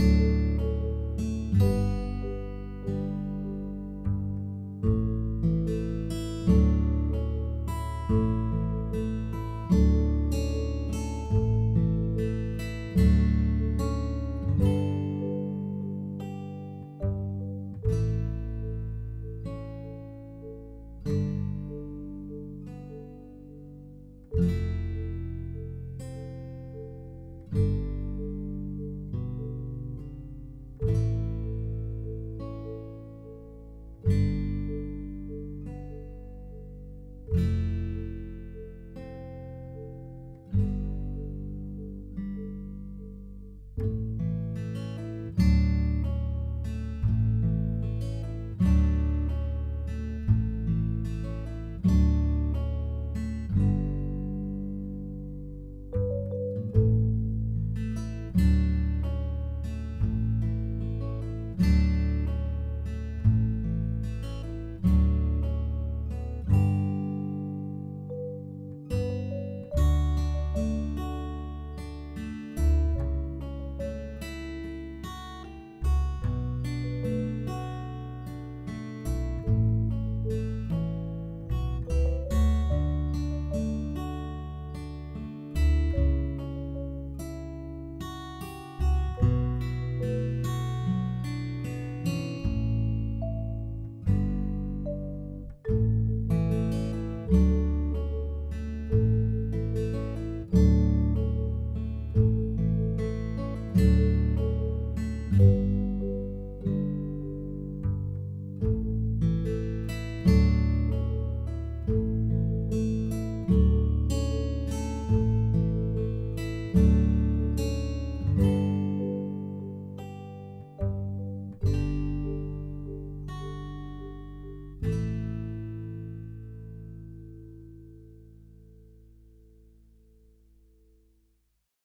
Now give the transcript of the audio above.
you